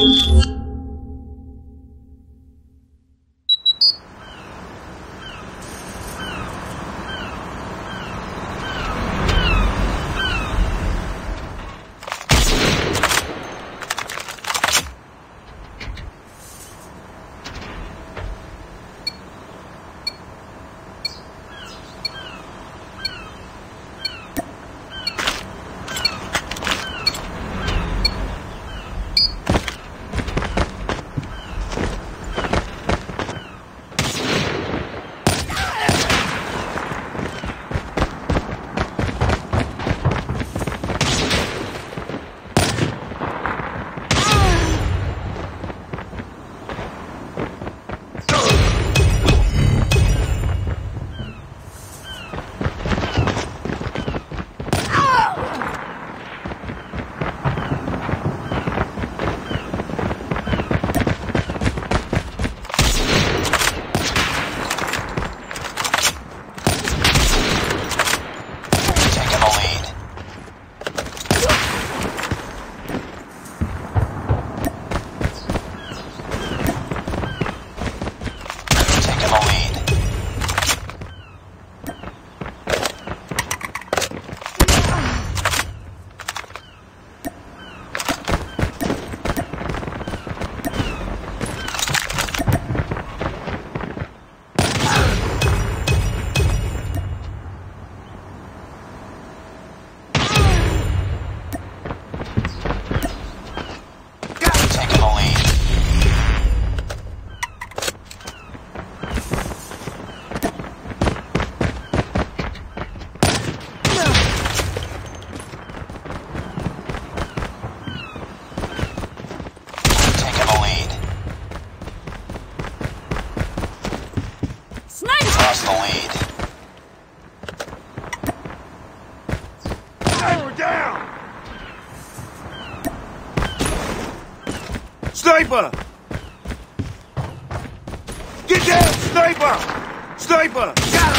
you. Sniper! Get down, sniper! Sniper! Got him!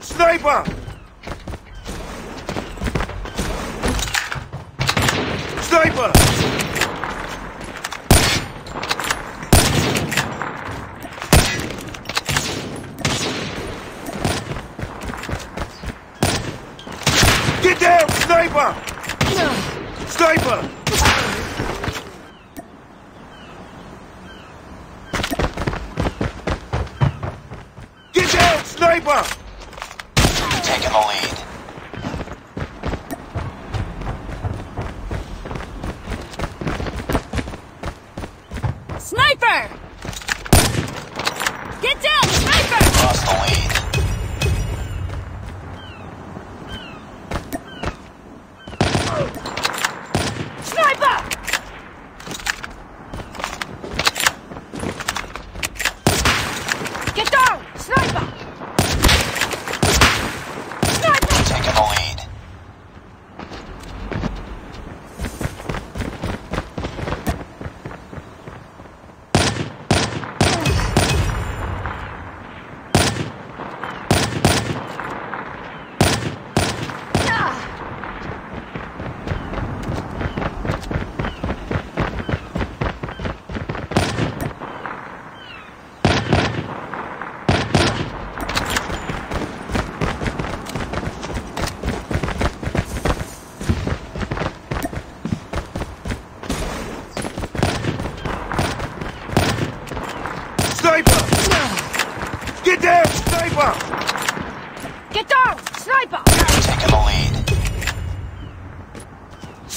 out, sniper! Sniper! Get down, sniper! Sniper! Get down, sniper!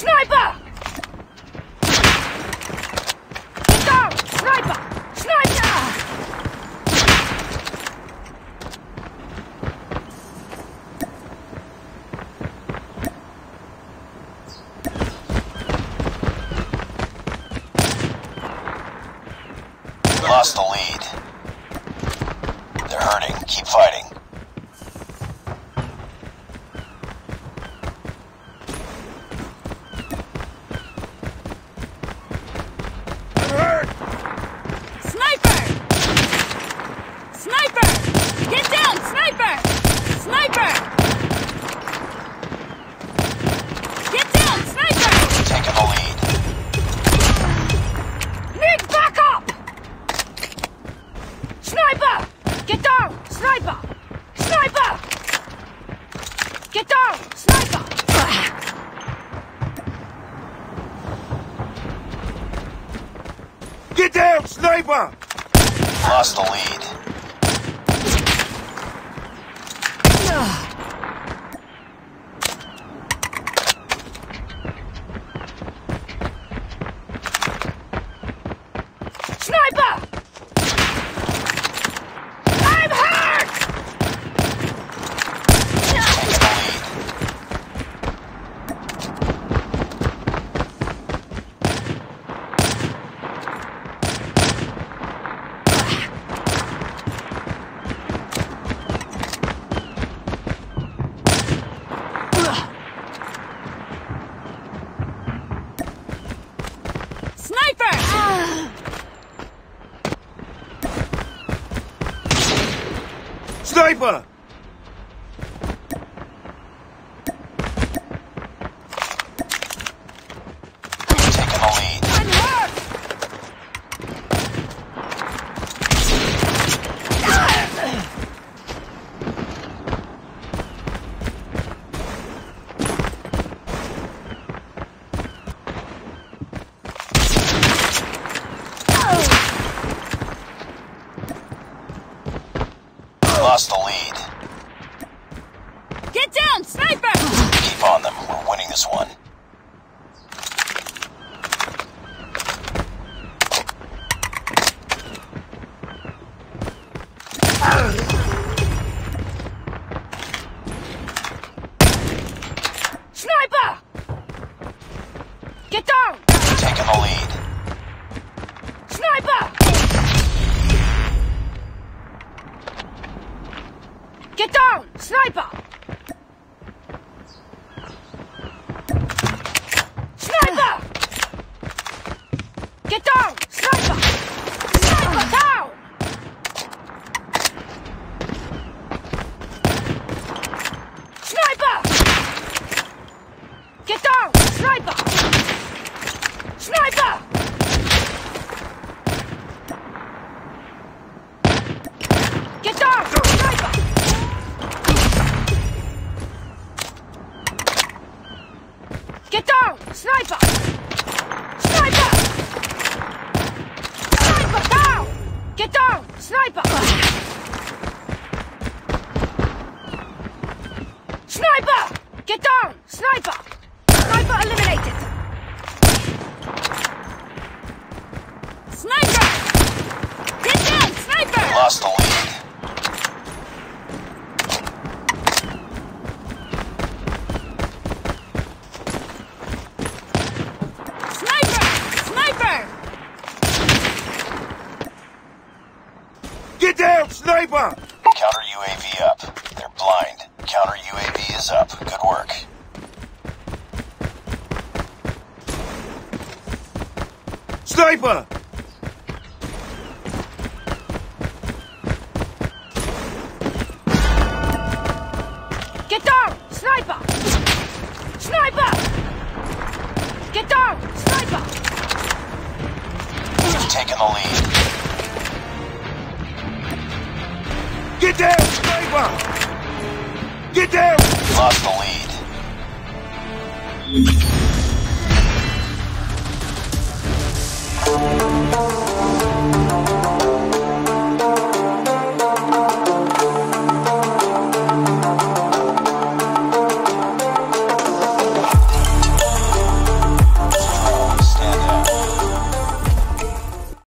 Sniper! Down! Sniper! Sniper! Lost the lead. They're hurting. Keep fighting. Get down, sniper! Sniper! Get down, sniper! Taking the lead. Need backup! Sniper! Get down, sniper! Sniper! Get down, sniper! Get down, sniper! Lost the lead. Sniper! Get down! Sniper! Sniper! Get down! Sniper! Sniper down! Sniper! Get down! Sniper! Sniper! Get down! Sniper! Get down! Sniper! Sniper! Sniper down! Get down! Sniper! Sniper! Get down! Sniper! Sniper eliminated! Sniper! Get down! Sniper! Lost the lead. Sniper! Sniper! Get down, sniper! Counter UAV up. They're blind. Counter UAV is up. Good work. Sniper! Get down! Sniper! Sniper! Get down! Sniper! Taking the lead. Get down, sniper! Get down! Lost the lead.